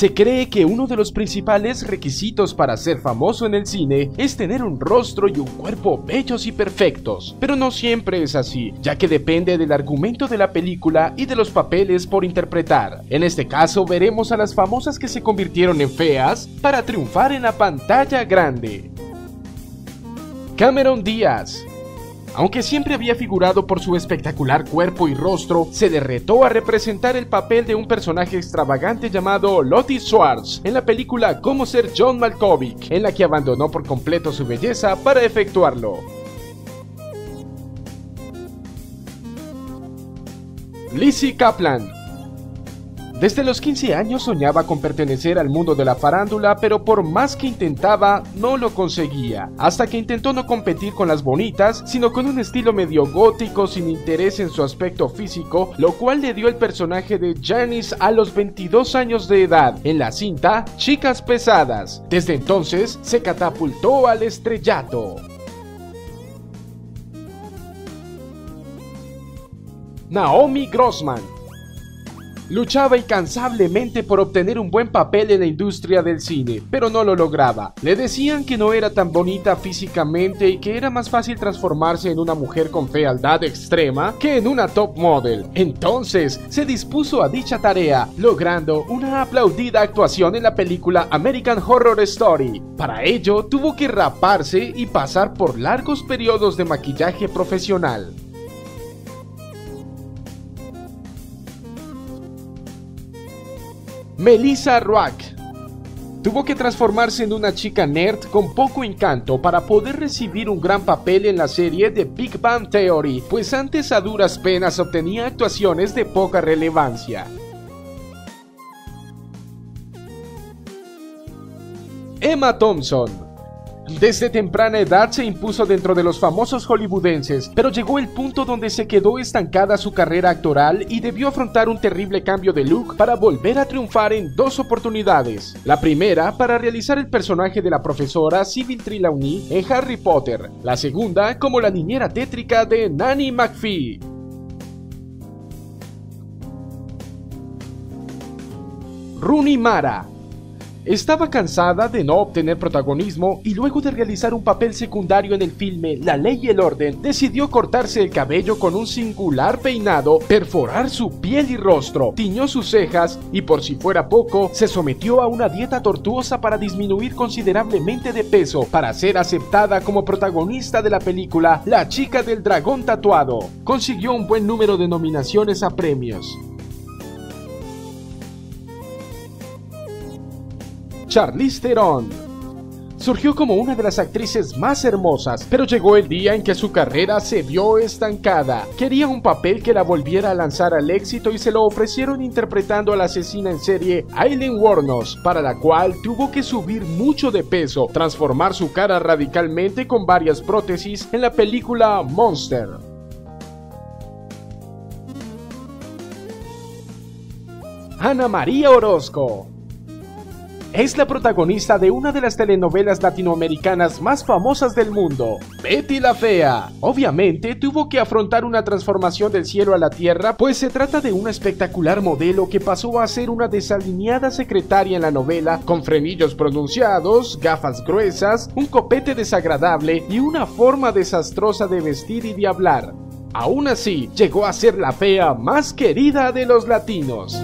Se cree que uno de los principales requisitos para ser famoso en el cine es tener un rostro y un cuerpo bellos y perfectos, pero no siempre es así, ya que depende del argumento de la película y de los papeles por interpretar. En este caso veremos a las famosas que se convirtieron en feas para triunfar en la pantalla grande. Cameron Díaz aunque siempre había figurado por su espectacular cuerpo y rostro, se derretó a representar el papel de un personaje extravagante llamado Lottie Schwartz en la película Cómo ser John Malkovich, en la que abandonó por completo su belleza para efectuarlo. Lizzie Kaplan desde los 15 años soñaba con pertenecer al mundo de la farándula, pero por más que intentaba, no lo conseguía, hasta que intentó no competir con las bonitas, sino con un estilo medio gótico sin interés en su aspecto físico, lo cual le dio el personaje de Janice a los 22 años de edad en la cinta Chicas Pesadas. Desde entonces se catapultó al estrellato. Naomi Grossman Luchaba incansablemente por obtener un buen papel en la industria del cine, pero no lo lograba. Le decían que no era tan bonita físicamente y que era más fácil transformarse en una mujer con fealdad extrema que en una top model. Entonces se dispuso a dicha tarea, logrando una aplaudida actuación en la película American Horror Story. Para ello tuvo que raparse y pasar por largos periodos de maquillaje profesional. Melissa Roark tuvo que transformarse en una chica nerd con poco encanto para poder recibir un gran papel en la serie de Big Bang Theory, pues antes a duras penas obtenía actuaciones de poca relevancia. Emma Thompson desde temprana edad se impuso dentro de los famosos hollywoodenses, pero llegó el punto donde se quedó estancada su carrera actoral y debió afrontar un terrible cambio de look para volver a triunfar en dos oportunidades. La primera para realizar el personaje de la profesora Sybil Trelawney en Harry Potter, la segunda como la niñera tétrica de Nanny McPhee. Rooney Mara estaba cansada de no obtener protagonismo y luego de realizar un papel secundario en el filme La Ley y el Orden, decidió cortarse el cabello con un singular peinado, perforar su piel y rostro, tiñó sus cejas y por si fuera poco, se sometió a una dieta tortuosa para disminuir considerablemente de peso para ser aceptada como protagonista de la película La chica del dragón tatuado. Consiguió un buen número de nominaciones a premios. Charlize Theron. Surgió como una de las actrices más hermosas, pero llegó el día en que su carrera se vio estancada. Quería un papel que la volviera a lanzar al éxito y se lo ofrecieron interpretando a la asesina en serie Aileen Wuornos, para la cual tuvo que subir mucho de peso, transformar su cara radicalmente con varias prótesis en la película Monster. Ana María Orozco es la protagonista de una de las telenovelas latinoamericanas más famosas del mundo, Betty la Fea. Obviamente tuvo que afrontar una transformación del cielo a la tierra, pues se trata de una espectacular modelo que pasó a ser una desalineada secretaria en la novela, con frenillos pronunciados, gafas gruesas, un copete desagradable y una forma desastrosa de vestir y de hablar. Aún así, llegó a ser la fea más querida de los latinos.